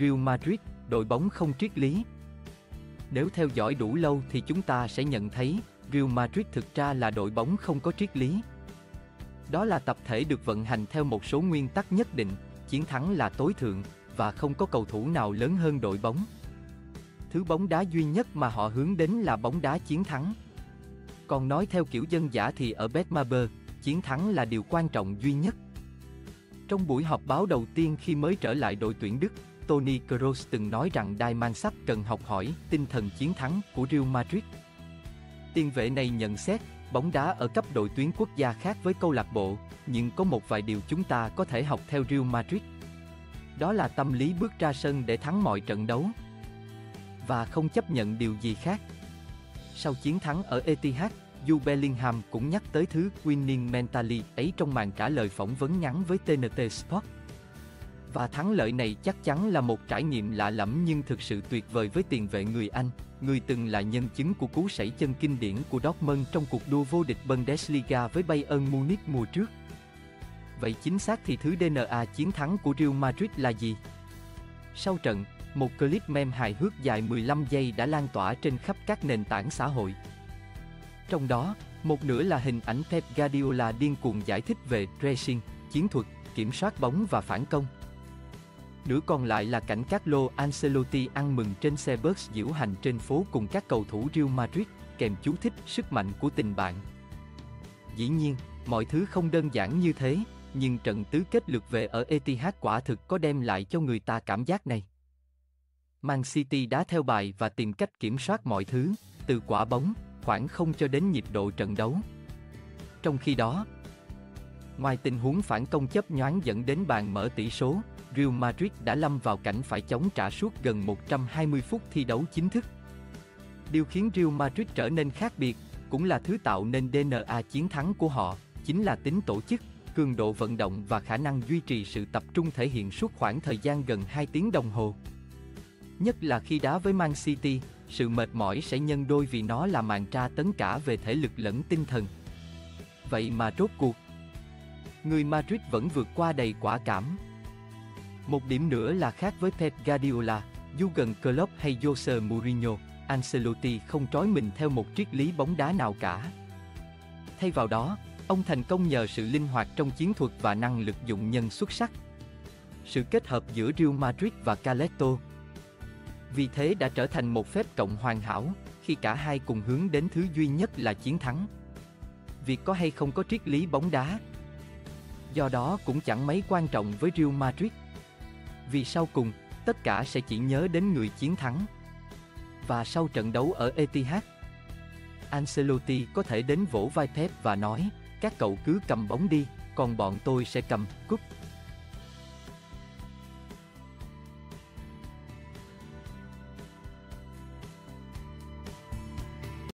Real Madrid, đội bóng không triết lý. Nếu theo dõi đủ lâu thì chúng ta sẽ nhận thấy, Real Madrid thực ra là đội bóng không có triết lý. Đó là tập thể được vận hành theo một số nguyên tắc nhất định, chiến thắng là tối thượng, và không có cầu thủ nào lớn hơn đội bóng. Thứ bóng đá duy nhất mà họ hướng đến là bóng đá chiến thắng. Còn nói theo kiểu dân giả thì ở Betmaber, chiến thắng là điều quan trọng duy nhất. Trong buổi họp báo đầu tiên khi mới trở lại đội tuyển Đức, Tony Kroos từng nói rằng Diamond Sắp cần học hỏi tinh thần chiến thắng của Real Madrid. Tiền vệ này nhận xét, bóng đá ở cấp đội tuyến quốc gia khác với câu lạc bộ, nhưng có một vài điều chúng ta có thể học theo Real Madrid. Đó là tâm lý bước ra sân để thắng mọi trận đấu và không chấp nhận điều gì khác. Sau chiến thắng ở Etihad, Jude Bellingham cũng nhắc tới thứ winning mentality ấy trong màn trả lời phỏng vấn ngắn với TNT Sport. Và thắng lợi này chắc chắn là một trải nghiệm lạ lẫm nhưng thực sự tuyệt vời với tiền vệ người Anh, người từng là nhân chứng của cú sẩy chân kinh điển của Dortmund trong cuộc đua vô địch Bundesliga với Bayern Munich mùa trước. Vậy chính xác thì thứ DNA chiến thắng của Real Madrid là gì? Sau trận, một clip meme hài hước dài 15 giây đã lan tỏa trên khắp các nền tảng xã hội. Trong đó, một nửa là hình ảnh Pep Guardiola điên cuồng giải thích về pressing, chiến thuật, kiểm soát bóng và phản công. Nửa còn lại là cảnh Carlo Ancelotti ăn mừng trên xe bus diễu hành trên phố cùng các cầu thủ Real Madrid, kèm chú thích sức mạnh của tình bạn. Dĩ nhiên, mọi thứ không đơn giản như thế, nhưng trận tứ kết lượt về ở Etihad quả thực có đem lại cho người ta cảm giác này. Man City đã theo bài và tìm cách kiểm soát mọi thứ, từ quả bóng, khoảng không cho đến nhịp độ trận đấu. Trong khi đó, ngoài tình huống phản công chấp nhoáng dẫn đến bàn mở tỷ số, Real Madrid đã lâm vào cảnh phải chống trả suốt gần 120 phút thi đấu chính thức. Điều khiến Real Madrid trở nên khác biệt, cũng là thứ tạo nên DNA chiến thắng của họ, chính là tính tổ chức, cường độ vận động và khả năng duy trì sự tập trung thể hiện suốt khoảng thời gian gần 2 tiếng đồng hồ. Nhất là khi đá với Man City, sự mệt mỏi sẽ nhân đôi vì nó là màn tra tấn cả về thể lực lẫn tinh thần. Vậy mà rốt cuộc, người Madrid vẫn vượt qua đầy quả cảm. Một điểm nữa là khác với Pep Guardiola, Jurgen Klopp hay Jose Mourinho, Ancelotti không trói mình theo một triết lý bóng đá nào cả. Thay vào đó, ông thành công nhờ sự linh hoạt trong chiến thuật và năng lực dụng nhân xuất sắc. Sự kết hợp giữa Real Madrid và Carleto vì thế đã trở thành một phép cộng hoàn hảo, khi cả hai cùng hướng đến thứ duy nhất là chiến thắng. Việc có hay không có triết lý bóng đá. Do đó cũng chẳng mấy quan trọng với Real Madrid. Vì sau cùng, tất cả sẽ chỉ nhớ đến người chiến thắng. Và sau trận đấu ở Etihad, Ancelotti có thể đến vỗ vai Pep và nói, các cậu cứ cầm bóng đi, còn bọn tôi sẽ cầm cúp.